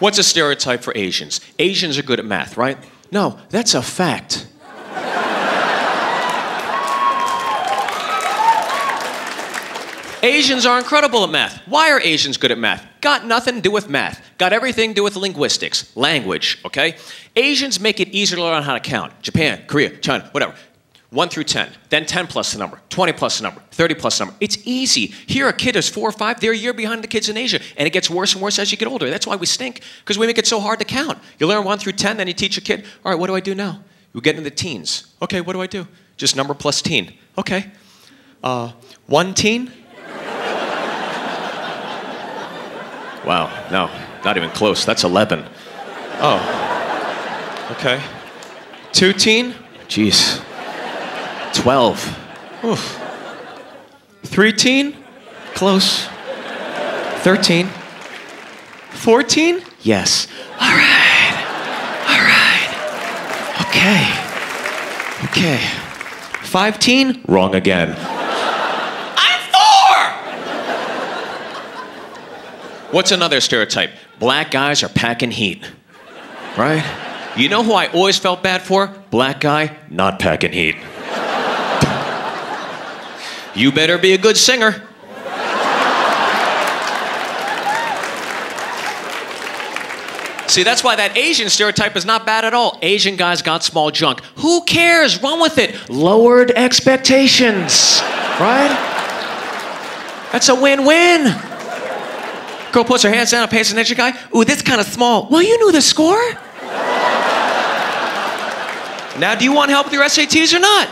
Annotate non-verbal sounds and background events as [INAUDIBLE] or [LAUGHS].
What's a stereotype for Asians? Asians are good at math, right? No, that's a fact. Asians are incredible at math. Why are Asians good at math? Got nothing to do with math. Got everything to do with linguistics, language, okay? Asians make it easier to learn how to count. Japan, Korea, China, whatever. 1 through 10, then 10 plus the number, 20 plus the number, 30 plus the number. It's easy. Here, a kid is four or five, they're a year behind the kids in Asia, and it gets worse and worse as you get older. That's why we stink, because we make it so hard to count. You learn 1 through 10, then you teach a kid, all right, what do I do now? You get into the teens. Okay, what do I do? Just number plus teen. Okay. Uh, one teen? [LAUGHS] Wow, no, not even close. That's 11. Oh, okay. Two teen? Jeez. 12. Oof. Three teen? Close. 13. 14? Yes. All right. All right. Okay. Okay. 15? Wrong again. I'm four! What's another stereotype? Black guys are packing heat. Right? You know who I always felt bad for? Black guy, not packing heat. You better be a good singer. See, that's why that Asian stereotype is not bad at all. Asian guys got small junk. Who cares? Run with it. Lowered expectations, right? That's a win win. Girl puts her hands down and pays an Asian guy. Ooh, this kind of small. Well, you knew the score. Now, do you want help with your SATs or not?